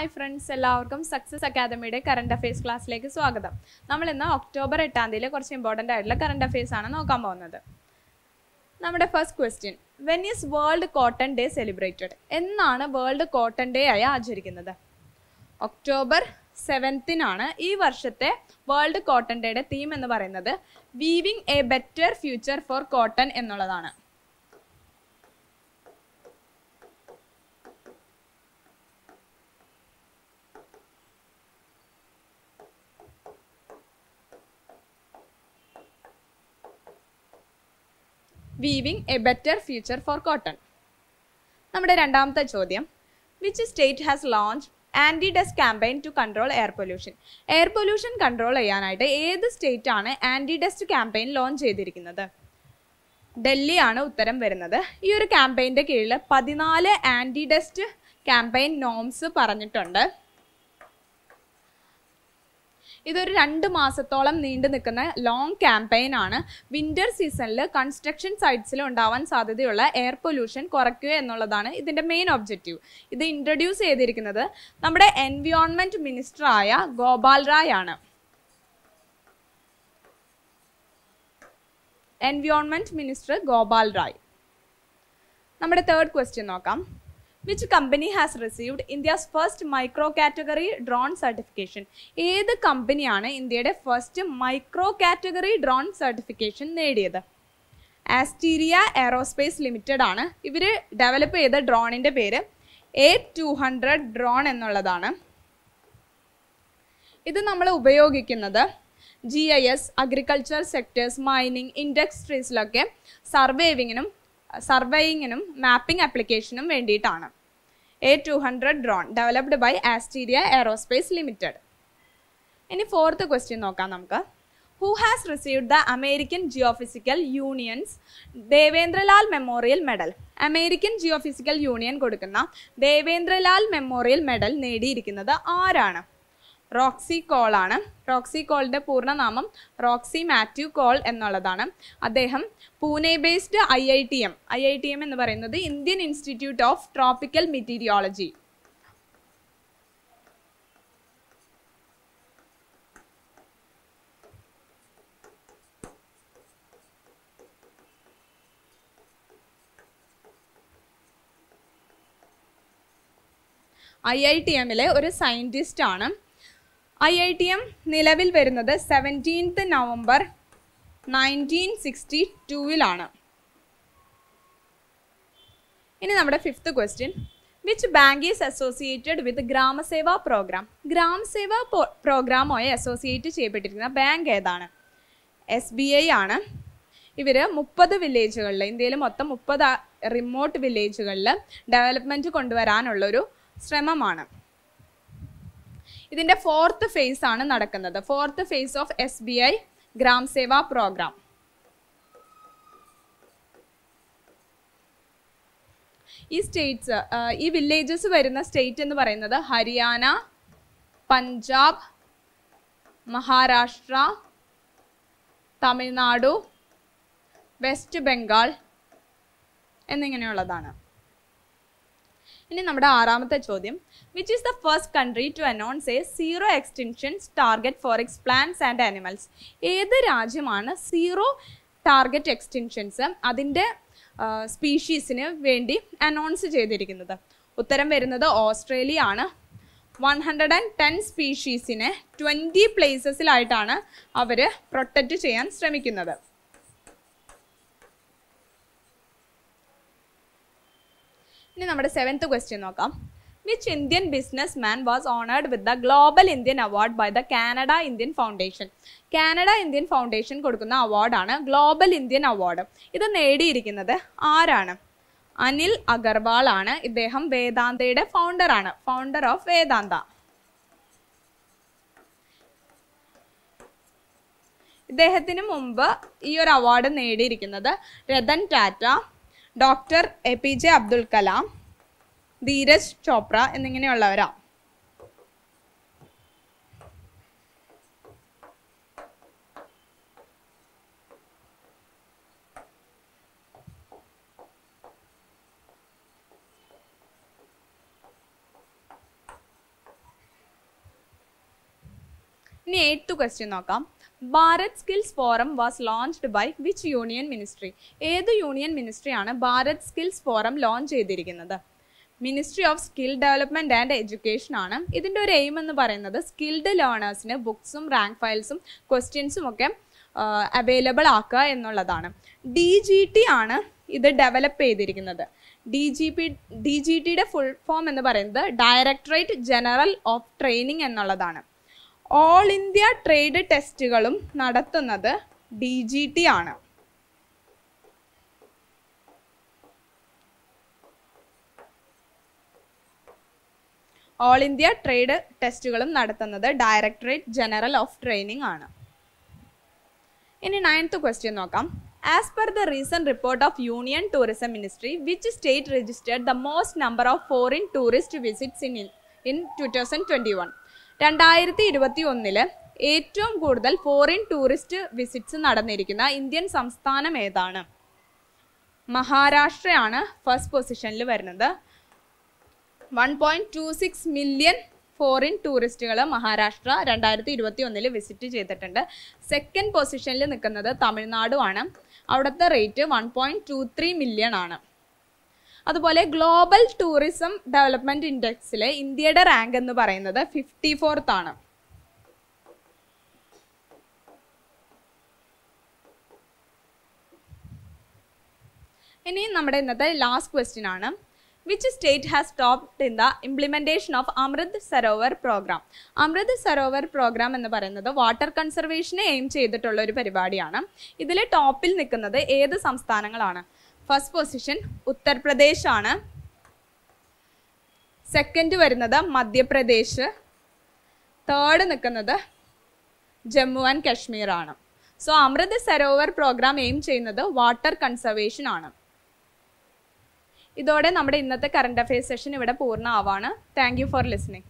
Hi friends എല്ലാവർക്കും success അക്കാദമിയുടെ current affairs ക്ലാസ്സിലേക്ക് സ്വാഗതം. നമ്മൾ ഇന്ന് ഒക്ടോബർ എട്ടാം തീയതി കുറച്ച് ഇമ്പോർട്ടന്റ് ആയിട്ടുള്ള കറണ്ട് അഫയേഴ്സ് ആണ് നോക്കാൻ പോകുന്നത്. നമ്മുടെ first question when is world cotton day celebrated എന്നാണ് വേൾഡ് കോട്ടൺ ഡേ ആയി ആചരിക്കുന്നത്. ഒക്ടോബർ സെവൻത്തിനാണ് ഈ വർഷത്തെ വേൾഡ് കോട്ടൺ ഡേയുടെ തീം എന്ന് പറയുന്നത് weaving a better future for cotton എന്നുള്ളതാണ്. Weaving a better future for cotton നമ്മുടെ രണ്ടാമത്തെ ചോദ്യം. Which state has launch anti dust campaign to control air pollution air pollution control ചെയ്യാനായിട്ട് ഏത് സ്റ്റേറ്റ് ആണ് ആന്റി ഡസ്റ്റ് ക്യാമ്പയിൻ ലോഞ്ച് ചെയ്തിരിക്കുന്നത്? ഡൽഹിയാണ് ഉത്തരം വരുന്നത്. ഈ ഒരു ക്യാമ്പയിന്റെ കീഴിൽ പതിനാല് ആന്റി ഡസ്റ്റ് ക്യാമ്പയിൻ നോംസ് പറഞ്ഞിട്ടുണ്ട്. ഇതൊരു രണ്ട് മാസത്തോളം നീണ്ടു നിൽക്കുന്ന ലോങ് ക്യാമ്പയിൻ ആണ്. വിന്റർ സീസണിൽ കൺസ്ട്രക്ഷൻ സൈറ്റ്സിൽ ഉണ്ടാവാൻ സാധ്യതയുള്ള എയർ പൊല്യൂഷൻ കുറയ്ക്കുക എന്നുള്ളതാണ് ഇതിന്റെ മെയിൻ ഒബ്ജക്റ്റീവ് ഇത് ഇൻട്രൊഡ്യൂസ് ചെയ്തിരിക്കുന്നത് നമ്മുടെ എൻവിയോൺമെന്റ് മിനിസ്റ്റർ ആയ ഗോപാൽ റായ് ആണ്. Environment minister Gopal Rai. നമ്മുടെ തേർഡ് ക്വസ്റ്റ്യൻ നോക്കാം. Which company has received India's first micro category drone certification ഏത് കമ്പനിയാണ് ഇന്ത്യയുടെ first micro category drone certification നേടിയത്? ആസ്റ്റീരിയ എയറോസ്പേസ് ലിമിറ്റഡ് ആണ്. ഇവർ ഡെവലപ്പ് ചെയ്ത ഡ്രോണിന്റെ പേര് എ ടു ഹൺഡ്രഡ് ഡ്രോൺ എന്നുള്ളതാണ്. ഇത് നമ്മൾ ഉപയോഗിക്കുന്നത് G I S agriculture sectors mining ഇൻഡസ്ട്രീസിലൊക്കെ സർവൈവിങ്ങിനും സർവൈയിങ്ങിനും മാപ്പിംഗ് ആപ്ലിക്കേഷനും വേണ്ടിയിട്ടാണ്. A two hundred drone developed by Asteria Aerospace Limited ഇനി ഫോർത്ത് ക്വസ്റ്റ്യൻ നോക്കാം നമുക്ക്. Who has received the American geophysical union's Devendra Lal memorial medal American geophysical union കൊടുക്കുന്ന Devendra Lal memorial medal നേടിയിരിക്കുന്നത് ആരാണ്? റോക്സി കോൾ ആണ്. റോക്സി കോളിന്റെ പൂർണനാമം റോക്സി മാത്യു കോൾ എന്നുള്ളതാണ്. അദ്ദേഹം Pune based I I T M I I T M എന്ന് പറയുന്നത് Indian institute of tropical meteorology. I I T എമ്മിലെ ഒരു സയന്റിസ്റ്റ് ആണ്. ഐ ഐ ടി എം നിലവിൽ വരുന്നത് സെവന്റീൻത്ത് നവംബർ നയന്റീൻ സിക്സ്റ്റി ടൂവിലാണ് ഇനി നമ്മുടെ fifth question which bank is associated with Gram Seva program Gram Seva പ്രോഗ്രാമുമായി associate ചെയ്യപ്പെട്ടിരിക്കുന്ന ബാങ്ക് ഏതാണ്? എസ് ബി ഐ ആണ്. ഇവർ മുപ്പത് വില്ലേജുകളിൽ ഇന്ത്യയിൽ മൊത്തം മുപ്പത് റിമോട്ട് വില്ലേജുകളിൽ ഡെവലപ്മെന്റ് കൊണ്ടുവരാനുള്ളൊരു ശ്രമമാണ്. ഇതിന്റെ ഫോർത്ത് ഫേസ് ആണ് നടക്കുന്നത്. Fourth phase of S B I Gram Seva program ഈ സ്റ്റേറ്റ്സ് ഈ വില്ലേജസ് വരുന്ന സ്റ്റേറ്റ് എന്ന് പറയുന്നത് ഹരിയാന പഞ്ചാബ് മഹാരാഷ്ട്ര തമിഴ്നാടു വെസ്റ്റ് ബംഗാൾ എന്നിങ്ങനെയുള്ളതാണ്. ഇനി നമ്മുടെ ആറാമത്തെ ചോദ്യം. Which is the first country to announce a zero extinctions target for ex plants and animals ഏത് രാജ്യമാണ് സീറോ ടാർഗറ്റ് എക്സ്റ്റിൻഷൻസ് അതിന്റെ സ്പീഷീസിന് വേണ്ടി അനൗൺസ് ചെയ്തിരിക്കുന്നത്? ഉത്തരം വരുന്നത് ഓസ്ട്രേലിയ ആണ് വൺ ഹൺഡ്രഡ് ആൻഡ് ടെൻ സ്പീഷീസിനെ ട്വന്റി പ്ലേസസിലായിട്ടാണ് അവർ പ്രൊട്ടക്റ്റ് ചെയ്യാൻ ശ്രമിക്കുന്നത്. ഇനി നമ്മുടെ സെവൻത്ത് ക്വസ്റ്റ്യൻ നോക്കാം. Which Indian business man was honoured with the global Indian award by the Canada Indian foundation Canada Indian foundation കൊടുക്കുന്ന അവാർഡാണ് ഗ്ലോബൽ ഇന്ത്യൻ അവാർഡ് ഇത് നേടിയിരിക്കുന്നത് ആരാണ്? അനിൽ അഗർവാൾ ആണ്. ഇദ്ദേഹം വേദാന്തയുടെ ഫൗണ്ടർ ആണ്. Founder of Vedanta. ഇദ്ദേഹത്തിന് മുമ്പ് ഈ ഒരു അവാർഡ് നേടിയിരിക്കുന്നത് Ratan Tata doctor A P J Abdul Kalam Dheeraj Chopra എന്നിങ്ങനെയുള്ളവരാ. ഇനി എയ്ത്ത് ക്വസ്റ്റ്യൻ നോക്കാം. Bharat skills forum was launched by which union ministry ഏത് യൂണിയൻ മിനിസ്ട്രിയാണ് ഭാരത് സ്കിൽസ് ഫോറം ലോഞ്ച് ചെയ്തിരിക്കുന്നത്? Ministry of skill development and education ആണ്. ഇതിന്റെ ഒരു aim എന്ന് പറയുന്നത് സ്കിൽഡ് ലേണേഴ്സിന് ബുക്സും റാങ്ക് ഫയൽസും ക്വസ്റ്റ്യൻസും ഒക്കെ അവൈലബിൾ ആക്കുക എന്നുള്ളതാണ്. ഡി ജി ടി ആണ് ഇത് ഡെവലപ്പ് ചെയ്തിരിക്കുന്നത്. D G P D G ടിയുടെ ഫുൾ ഫോം എന്ന് പറയുന്നത് ഡയറക്ടറേറ്റ് ജനറൽ ഓഫ് ട്രെയിനിങ് എന്നുള്ളതാണ്. ഓൾ ഇന്ത്യ ട്രേഡ് ടെസ്റ്റുകളും നടത്തുന്നത് ഡി ജി ടി ആണ്. ഓൾ ഇന്ത്യ ട്രേഡ് ടെസ്റ്റുകളും നടത്തുന്നത് ഡയറക്ടറേറ്റ് ജനറൽ ഓഫ് ട്രെയിനിങ് ആണ്. ഇനി നയൻത്ത് ക്വസ്റ്റ്യൻ നോക്കാം. As per the recent report of union tourism ministry which state registered the most number of foreign tourist visits in in two thousand twenty one രണ്ടായിരത്തി ഇരുപത്തി ഒന്നിൽ ഏറ്റവും കൂടുതൽ foreign tourist visits നടന്നിരിക്കുന്ന Indian സംസ്ഥാനം ഏതാണ്? മഹാരാഷ്ട്രയാണ് ഫസ്റ്റ് പൊസിഷനിൽ വരുന്നത്. One point two six million foreign ടൂറിസ്റ്റുകൾ മഹാരാഷ്ട്ര രണ്ടായിരത്തി ഇരുപത്തി ഒന്നിൽ വിസിറ്റ് ചെയ്തിട്ടുണ്ട്. സെക്കൻഡ് പൊസിഷനിൽ നിൽക്കുന്നത് തമിഴ്നാടുമാണ് അവിടുത്തെ rate one point two three million ആണ്. അതുപോലെ ഗ്ലോബൽ ടൂറിസം ഡെവലപ്മെന്റ് ഇൻഡെക്സിൽ ഇന്ത്യയുടെ റാങ്ക് എന്ന് പറയുന്നത് ഫിഫ്റ്റി ഫോർത്ത് ആണ്. ഇനി നമ്മുടെ ഇന്നത്തെ ലാസ്റ്റ് ക്വസ്റ്റ്യൻ ആണ്. Which state has stopped in the implementation of Amrit Sarovar program Amrit Sarovar program എന്ന് പറയുന്നത് വാട്ടർ കൺസർവേഷനെ എയിം ചെയ്തിട്ടുള്ള ഒരു പരിപാടിയാണ്. ഇതിൽ ടോപ്പിൽ നിൽക്കുന്നത് ഏത് സംസ്ഥാനങ്ങളാണ്? ഫസ്റ്റ് പൊസിഷൻ ഉത്തർപ്രദേശ് ആണ് സെക്കൻഡ് വരുന്നത് മധ്യപ്രദേശ്. തേർഡ് നിൽക്കുന്നത് ജമ്മു ആൻഡ് കശ്മീർ ആണ് so Amrit Sarovar program aim ചെയ്യുന്നത് വാട്ടർ കൺസർവേഷൻ ആണ്. ഇതോടെ നമ്മുടെ ഇന്നത്തെ കറണ്ട് അഫയേഴ്സ് സെഷൻ ഇവിടെ പൂർണമാവാണ്. Thank you for listening